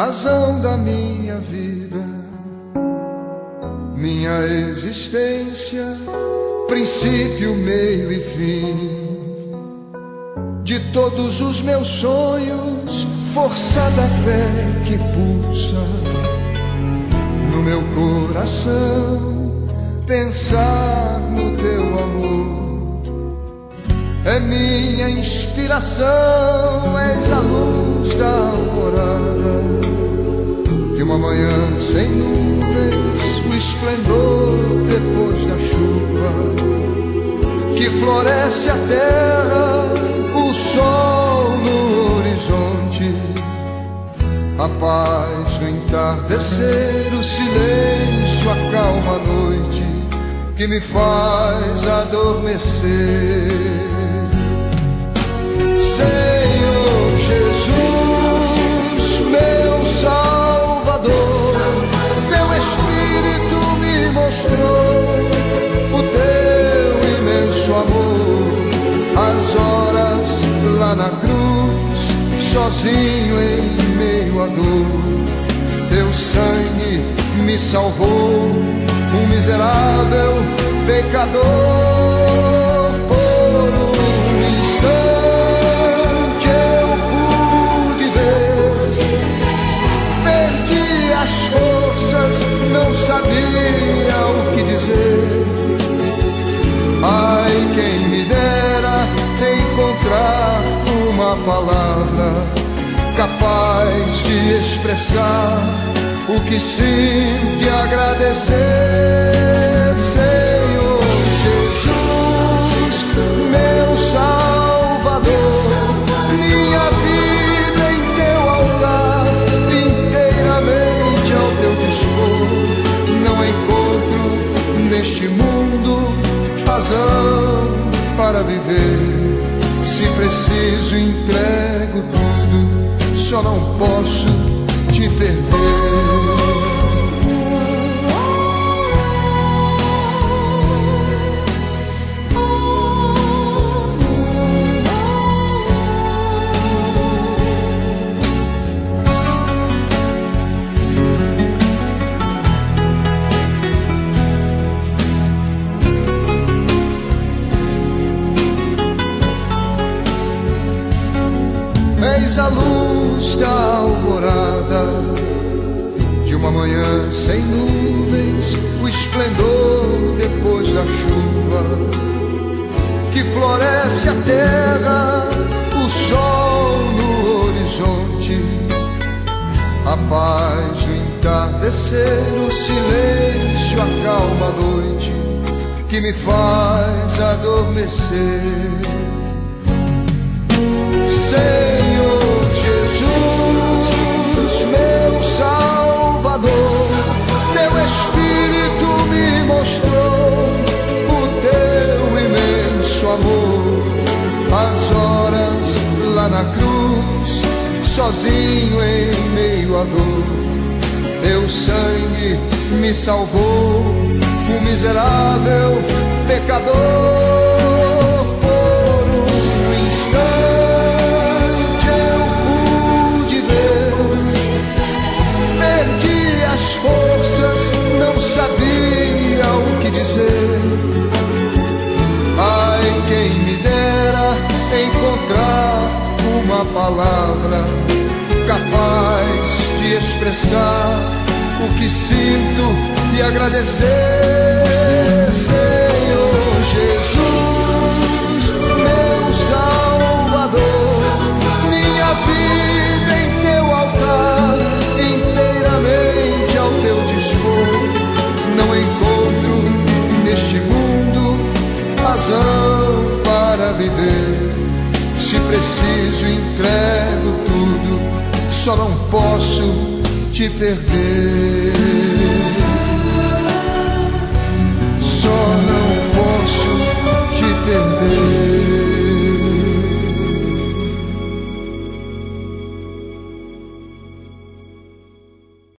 razão da minha vida, minha existência, princípio, meio e fim. De todos os meus sonhos, força da fé que pulsa no meu coração, pensar no teu amor. É minha inspiração, és a luz da alvorada uma manhã sem nuvens, o esplendor depois da chuva que floresce a terra, o sol no horizonte, a paz no entardecer, o silêncio a noite que me faz adormecer. Senhor na cruz, sozinho em meio à dor, teu sangue me salvou, um miserável pecador. não sabia o que dizer. Uma palavra capaz de expressar o que sinto e agradecer, Senhor Jesus, meu Salvador, minha vida em teu altar, inteiramente ao teu dispor. Não encontro neste mundo razão para viver. Se preciso, entrego tudo, só não posso te perder. Eis a luz da alvorada de uma manhã sem nuvens, o esplendor depois da chuva que floresce a terra, o sol no horizonte, a paz no entardecer, o silêncio a noite que me faz adormecer. Senhor sozinho em meio à dor, teu sangue me salvou, o miserável pecador. Dizer. Ai, quem me dera encontrar uma palavra capaz de expressar o que sinto e agradecer, só não posso te perder.